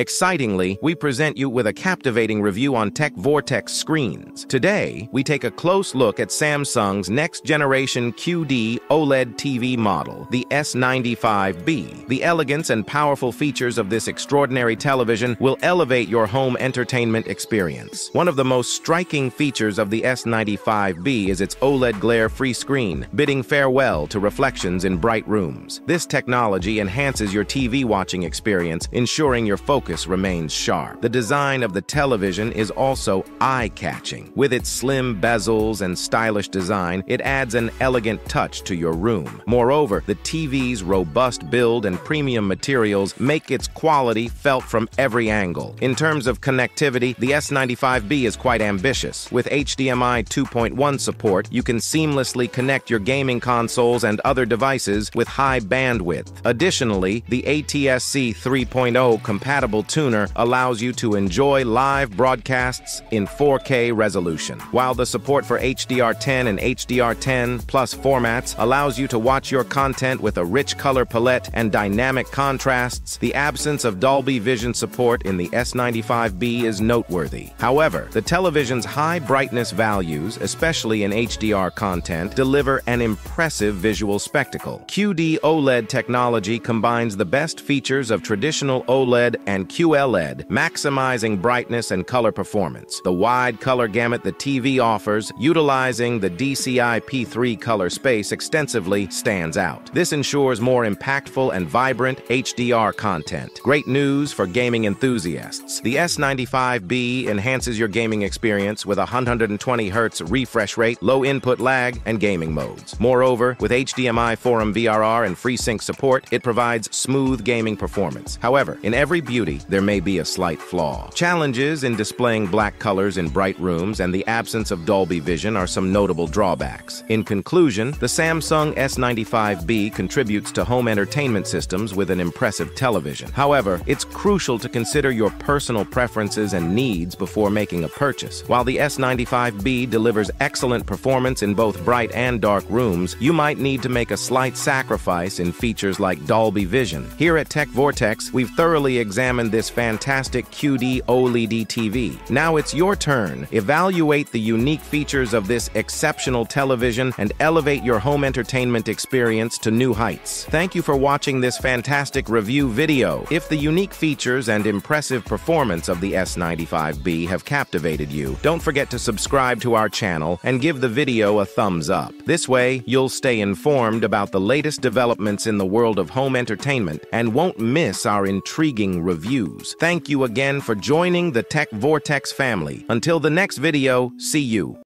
Excitingly, we present you with a captivating review on Tech Vortex screens. Today, we take a close look at Samsung's next-generation QD OLED TV model, the S95B. The elegance and powerful features of this extraordinary television will elevate your home entertainment experience. One of the most striking features of the S95B is its OLED glare-free screen, bidding farewell to reflections in bright rooms. This technology enhances your TV watching experience, ensuring your focus remains sharp. The design of the television is also eye-catching. With its slim bezels and stylish design, it adds an elegant touch to your room. Moreover, the TV's robust build and premium materials make its quality felt from every angle. In terms of connectivity, the S95B is quite ambitious. With HDMI 2.1 support, you can seamlessly connect your gaming consoles and other devices with high bandwidth. Additionally, the ATSC 3.0 compatible tuner allows you to enjoy live broadcasts in 4K resolution, while the support for HDR10 and HDR10 Plus formats allows you to watch your content with a rich color palette and dynamic contrasts. The absence of Dolby Vision support in the S95B is noteworthy. However, the television's high brightness values, especially in HDR content, deliver an impressive visual spectacle. QD OLED technology combines the best features of traditional OLED and QLED, maximizing brightness and color performance. The wide color gamut the TV offers, utilizing the DCI P3 color space extensively, stands out. This ensures more impactful and vibrant HDR content. Great news for gaming enthusiasts. The S95B enhances your gaming experience with a 120Hz refresh rate, low input lag, and gaming modes. Moreover, with HDMI Forum VRR and FreeSync support, it provides smooth gaming performance. However, in every beauty, there may be a slight flaw. Challenges in displaying black colors in bright rooms and the absence of Dolby Vision are some notable drawbacks. In conclusion, the Samsung S95B contributes to home entertainment systems with an impressive television. However, it's crucial to consider your personal preferences and needs before making a purchase. While the S95B delivers excellent performance in both bright and dark rooms, you might need to make a slight sacrifice in features like Dolby Vision. Here at Tech Vortex, we've thoroughly examined this fantastic QD OLED TV. Now it's your turn. Evaluate the unique features of this exceptional television and elevate your home entertainment experience to new heights. Thank you for watching this fantastic review video. If the unique features and impressive performance of the S95B have captivated you, don't forget to subscribe to our channel and give the video a thumbs up. This way, you'll stay informed about the latest developments in the world of home entertainment and won't miss our intriguing reviews. Thank you again for joining the Tech Vortex family. Until the next video, see you.